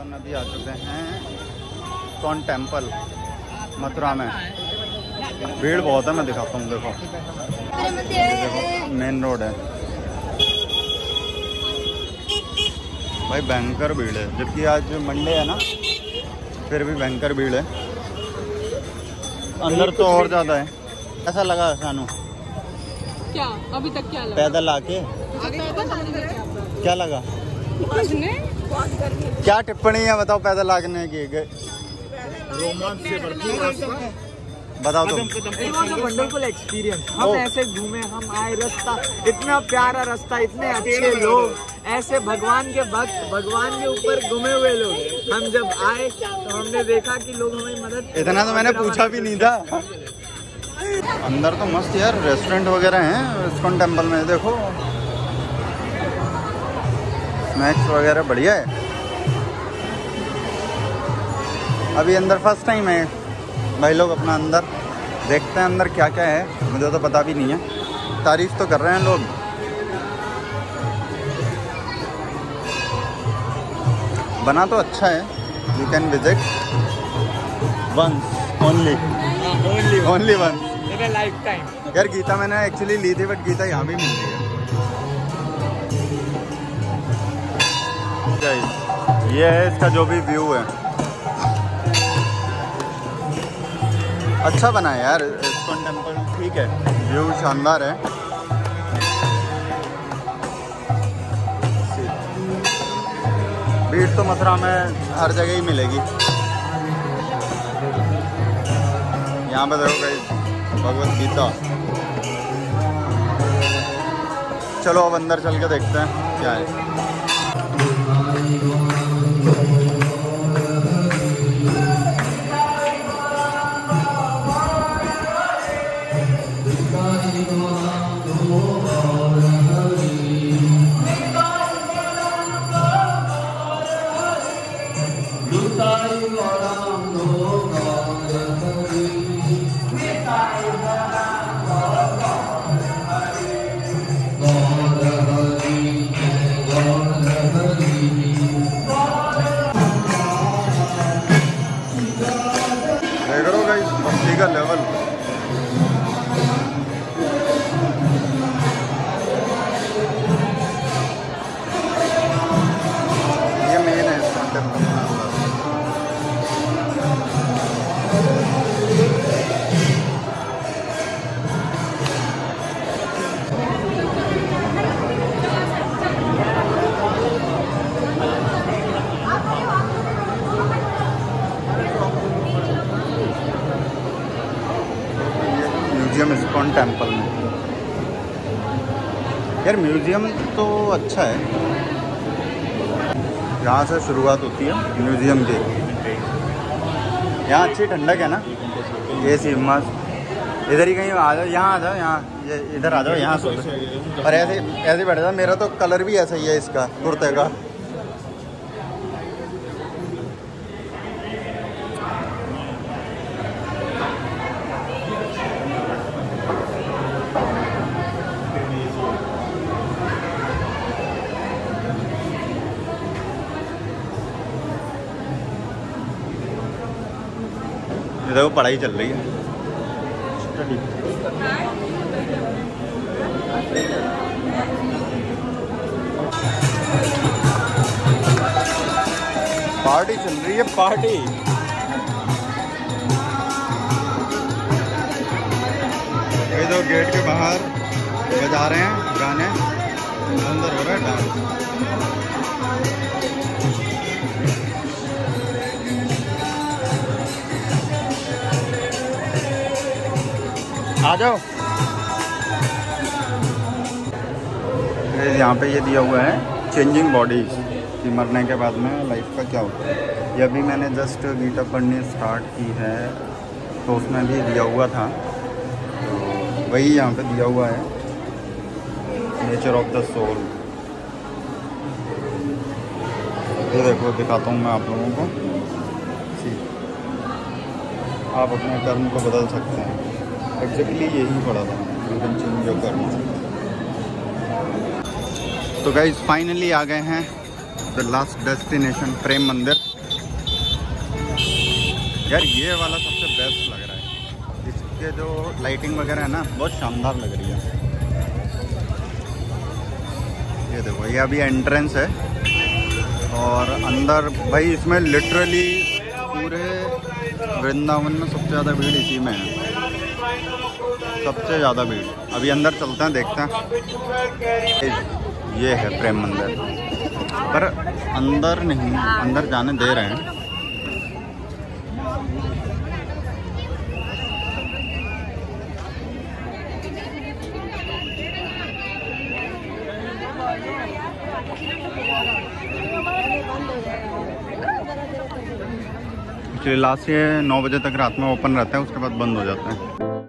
अपन अभी आ चुके हैं कौन टेंपल मथुरा में। भीड़ बहुत है मैं दिखाता हूँ देखो। देखो मेन रोड है। भाई भयंकर भीड़ है। जबकि आज मंडे है ना फिर भी भयंकर भीड़ है। अंदर तो और ज़्यादा है। ऐसा लगा सानू? क्या? अभी तक क्या लगा? पैदल आके? क्या लगा? क्या टिप्पणी है? बताओ पैदल आने की। रोमांच से भरपूर रास्ता बताओ तुम। वंडरफुल एक्सपीरियंस ओ। हम ऐसे घूमे हम आए रास्ता। इतना प्यारा रास्ता इतने अच्छे लोग। ऐसे भगवान के भक्त भगवान के ऊपर घूमे हुए लोग। हम जब आए तो हमने देखा कि लोग हमें मदद इतना तो मैंने पूछा भी नहीं था। अंदर तो मस्त यार रेस्टोरेंट वगैरह हैं इस्कॉन टेंपल में देखो। स्नैक्स वगैरह बढ़िया है। अभी अंदर फ़र्स्ट टाइम है। भाई लोग अपना अंदर देखते हैं अंदर क्या क्या है। मुझे तो पता भी नहीं है। तारीफ़ तो कर रहे हैं लोग। बना तो अच्छा है। You can visit once only only once lifetime यार गीता मैंने एक्चुअली ली थी बट गीता यहाँ भी मिल रही है। Guys, ये है इसका जो भी व्यू है। अच्छा बना है यार इस्कॉन टेंपल ठीक है। व्यू शानदार है। भीड़ तो मथुरा में हर जगह ही मिलेगी। यहाँ पर देखो गई भगवत गीता। चलो अब अंदर चल के देखते हैं क्या है। देख भक्ति म्यूज़ियम इस्कॉन टेंपल में यार म्यूज़ियम तो अच्छा है। यहाँ से शुरुआत होती है म्यूज़ियम की। यहाँ अच्छी ठंडक है ना? ये सी मस्त इधर ही कहीं आ जाओ, यहाँ आ जाओ, यहाँ। ये इधर आ जाओ, यहाँ सो और ऐसे ऐसे बैठ जाओ, मेरा तो कलर भी ऐसा ही है इसका, कुर्ते का। देखो पढ़ाई चल रही है। पार्टी चल रही है, पार्टी। ये तो गेट के बाहर बजा रहे हैं गाने अंदर हो रहा है डांस। आ जाओ। यहाँ पे ये दिया हुआ है चेंजिंग बॉडीज कि मरने के बाद में लाइफ का क्या होता है। ये अभी मैंने जस्ट गीता पढ़नी स्टार्ट की है तो उसमें भी दिया हुआ था। तो वही यहाँ पे दिया हुआ है। नेचर ऑफ़ द सोल ये देखो, दिखाता हूँ मैं आप लोगों को। आप अपने कर्म को बदल सकते हैं। एग्जैक्टली यही पड़ा था। योर कर्म तो गाइज़ फाइनली आ गए हैं द लास्ट डेस्टिनेशन प्रेम मंदिर यार, ये वाला सबसे बेस्ट लग रहा है। इसके जो लाइटिंग वगैरह है ना, बहुत शानदार लग रही है। ये देखो, ये अभी एंट्रेंस है। और अंदर, भाई, इसमें लिटरली पूरे वृंदावन में सबसे ज़्यादा भीड़ इसी में है। सबसे ज़्यादा भीड़। अभी अंदर चलते हैं, देखते हैं। ये है प्रेम मंदिर। पर अंदर नहीं, अंदर जाने दे रहे हैं। लास्ट ये नौ बजे तक रात में ओपन रहता है, उसके बाद बंद हो जाता है।